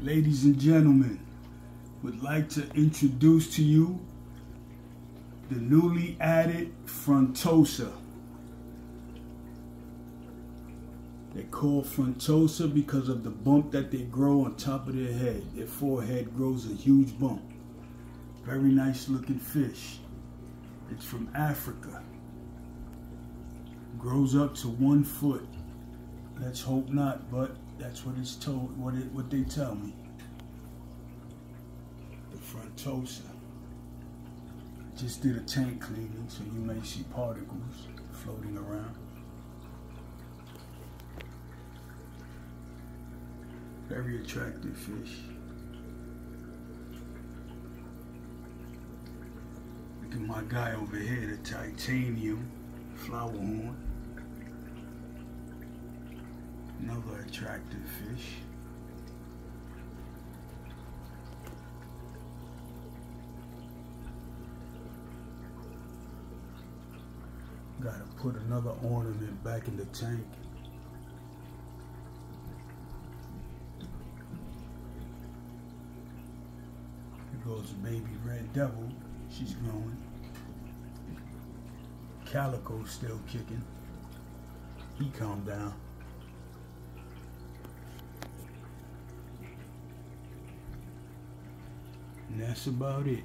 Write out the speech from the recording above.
ladies and gentlemen, would like to introduce to you the newly added Frontosa. They call Frontosa because of the bump that they grow on top of their head. Their forehead grows a huge bump. Very nice looking fish. It's from Africa. Grows up to one foot. Let's hope not, but that's what it's told, what it, what they tell me. The Frontosa. Just did a tank cleaning, so you may see particles floating around. Very attractive fish. Look at my guy over here, the titanium flower horn. Another attractive fish. Gotta put another ornament back in the tank. Here goes baby red devil. She's growing. Calico still kicking. He calmed down. That's about it.